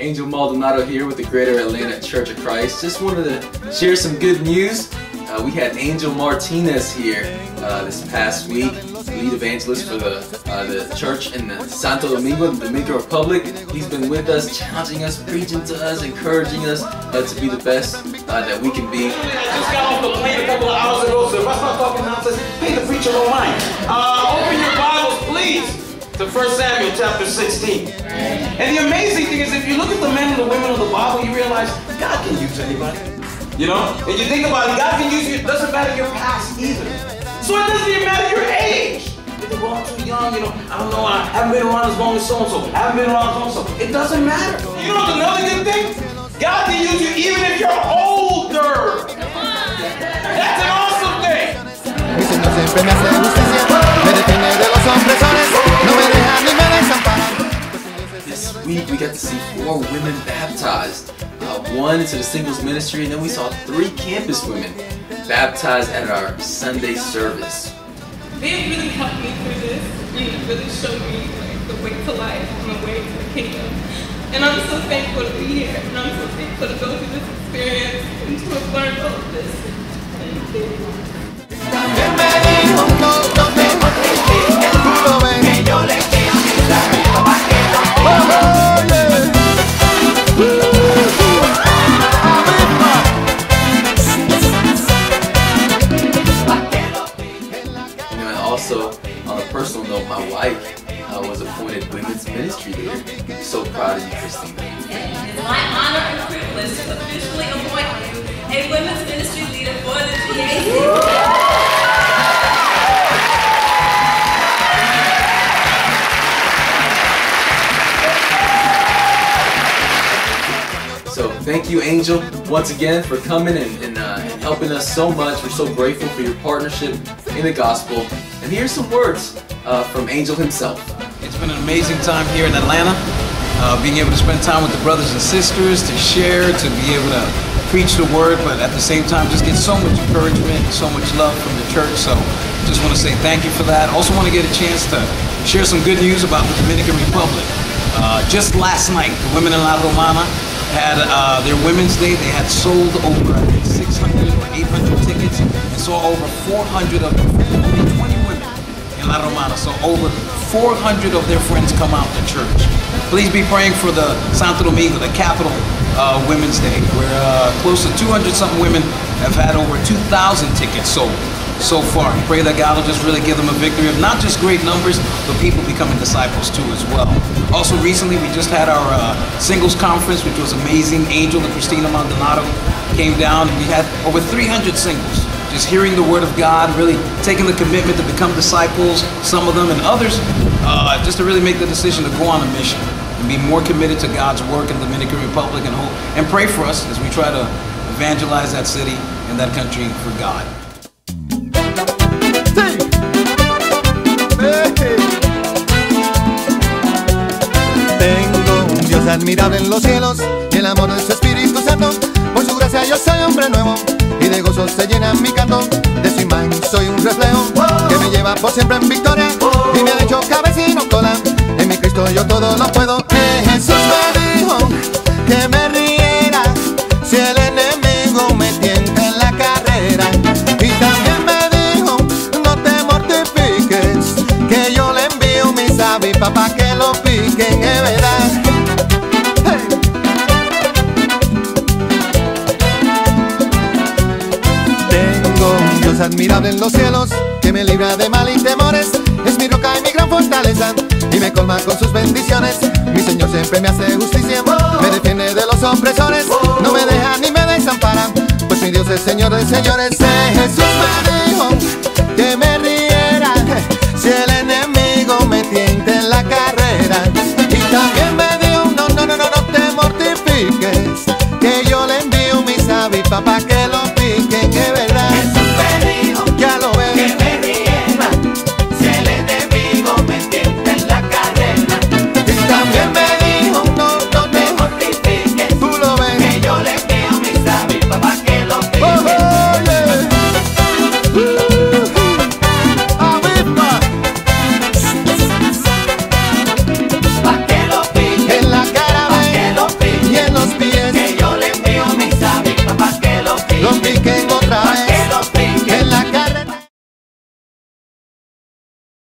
Angel Maldonado here with the Greater Atlanta Church of Christ. Just wanted to share some good news. Uh, we had Angel Martinez here uh, this past week, lead evangelist for the uh, the church in the Santo Domingo, the Dominican Republic. He's been with us, challenging us, preaching to us, encouraging us uh, to be the best uh, that we can be. Just got off the plane a couple of hours ago, so nonsense, preacher. Uh, open your Bibles, please to 1 Samuel chapter 16. And the amazing thing is if you look at the men and the women of the Bible, you realize God can use anybody. You know? And you think about it, God can use you, it doesn't matter your past either. So it doesn't even matter your age. You think, well, I'm too young, you know, I don't know, I haven't been around as long as so-and-so, I haven't been around as so-and-so. It doesn't matter. You know another good thing? God can use you even if you're older. That's an awesome thing. Week we got to see four women baptized. Uh, one into the singles ministry, and then we saw three campus women baptized at our Sunday service. They really helped me through this and really showed me like the way to life and the way to the kingdom. And I'm so thankful to be here and I'm so thankful to go through this experience and to have learned all of this. Note, my wife uh, was appointed women's ministry leader. So proud of you, Christina. It is my honor and privilege to officially appoint you a women's ministry leader for the GAC. So thank you, Angel, once again for coming and, and, uh, and helping us so much. We're so grateful for your partnership in the gospel. And here's some words uh, from Angel himself. It's been an amazing time here in Atlanta. Uh, being able to spend time with the brothers and sisters, to share, to be able to preach the word, but at the same time just get so much encouragement, and so much love from the church. So just want to say thank you for that. Also want to get a chance to share some good news about the Dominican Republic. Uh, just last night, the women in La Romana had uh, their Women's Day. They had sold over 600 or 800 tickets and saw over 400 of them, only 20 women in La Romana. So over 400 of their friends come out to church. Please be praying for the Santo Domingo, the capital uh, Women's Day, where uh, close to 200 something women have had over 2,000 tickets sold so far. Pray that God will just really give them a victory of not just great numbers, but people becoming disciples too as well. Also recently, we just had our uh, singles conference, which was amazing. Angel and Christina Maldonado came down, and we had over 300 singles just hearing the word of God, really taking the commitment to become disciples, some of them and others, uh, just to really make the decision to go on a mission and be more committed to God's work in the Dominican Republic and hope and pray for us as we try to evangelize that city and that country for God. Tengo un Dios admirable en los cielos y el amor de su Espíritu Santo. Por su gracia yo soy hombre nuevo se llena mi canto. De su imagen soy un reflejo que me lleva por siempre en victoria y me ha hecho cabeza y no cola. En mi Cristo yo todo lo puedo. Que Jesús me dijo que me riera si el enemigo me tienta en la carrera. Y también me dijo no te mortifiques que yo le envío mis avispas para que lo piquen, es esperanza admirable en los cielos, que me libra de mal y temores, es mi roca y mi gran fortaleza, y me colma con sus bendiciones. Mi Señor siempre me hace justicia, me defiende de los opresores, no me deja ni me desampara, pues mi Dios es Señor de señores. De Jesús me dijo que me riera si el enemigo me tiente en la carrera, y también me dijo, no, no, no, no, no te mortifiques, que yo le envío mis avispas para que